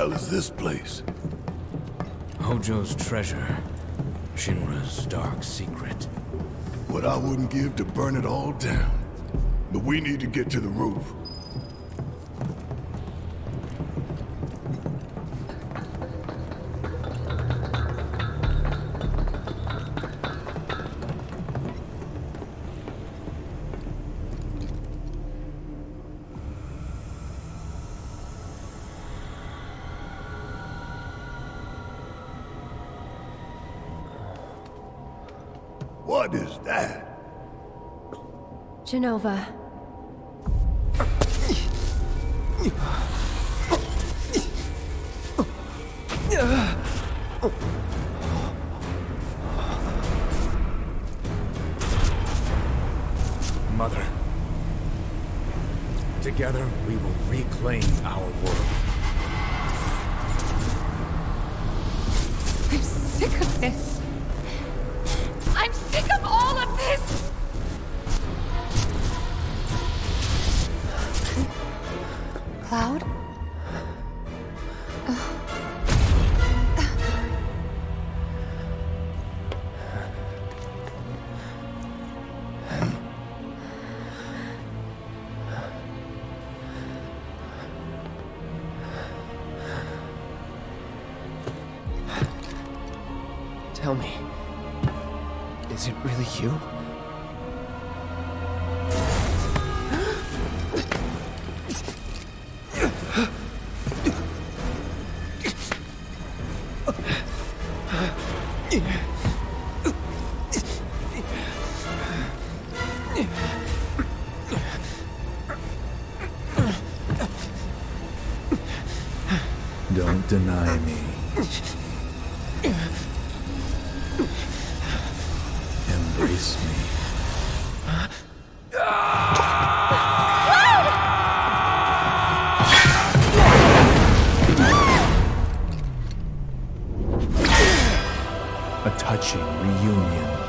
hell is this place? Hojo's treasure. Shinra's dark secret. What I wouldn't give to burn it all down. But we need to get to the roof. What is that? Jenova. Mother. Together, we will reclaim our world. I'm sick of this. Cloud? Tell me, is it really you? Don't deny me. Embrace me. A touching reunion.